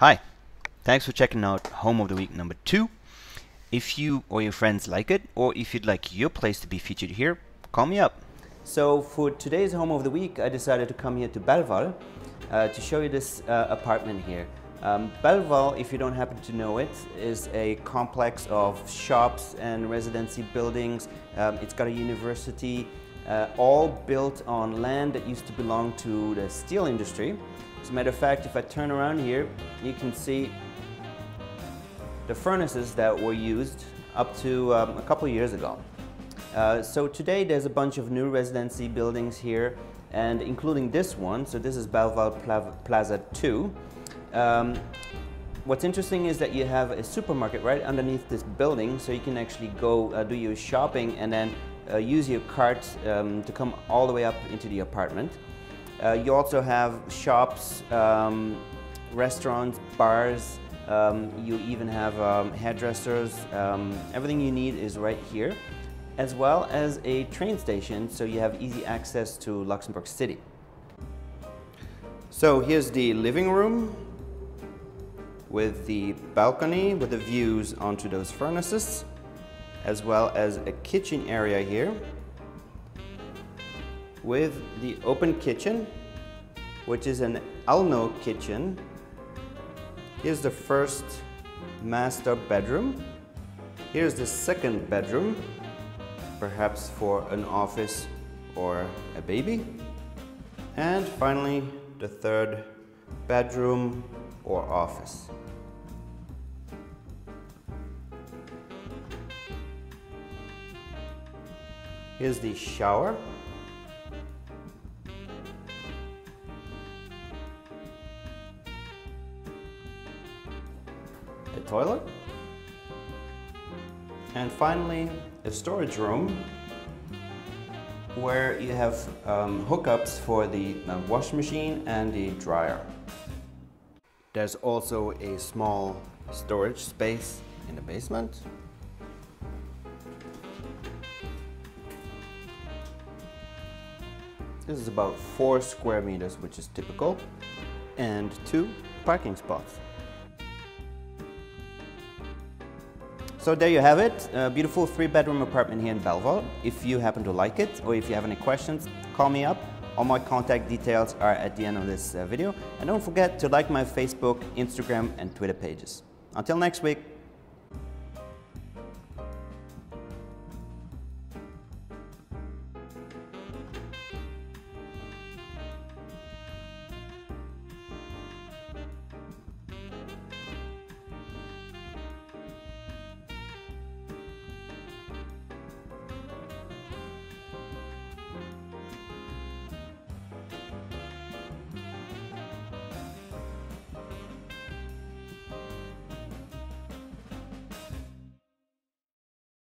Hi, thanks for checking out Home of the Week number two. If you or your friends like it, or if you'd like your place to be featured here, call me up. So for today's Home of the Week, I decided to come here to Belval uh, to show you this uh, apartment here. Um, Belval, if you don't happen to know it, is a complex of shops and residency buildings. Um, it's got a university, uh, all built on land that used to belong to the steel industry. As a matter of fact, if I turn around here, you can see the furnaces that were used up to um, a couple years ago. Uh, so today there's a bunch of new residency buildings here and including this one, so this is Belval Plaza 2. Um, what's interesting is that you have a supermarket right underneath this building so you can actually go uh, do your shopping and then uh, use your cart um, to come all the way up into the apartment. Uh, you also have shops, um, restaurants, bars, um, you even have um, hairdressers. Um, everything you need is right here, as well as a train station, so you have easy access to Luxembourg City. So here's the living room with the balcony with the views onto those furnaces, as well as a kitchen area here with the open kitchen, which is an Alno kitchen. Here's the first master bedroom. Here's the second bedroom, perhaps for an office or a baby. And finally, the third bedroom or office. Here's the shower. A toilet. And finally, a storage room where you have um, hookups for the uh, wash machine and the dryer. There's also a small storage space in the basement. This is about four square meters, which is typical, and two parking spots. So there you have it, a beautiful three bedroom apartment here in Belval. If you happen to like it or if you have any questions, call me up. All my contact details are at the end of this uh, video. And don't forget to like my Facebook, Instagram and Twitter pages. Until next week.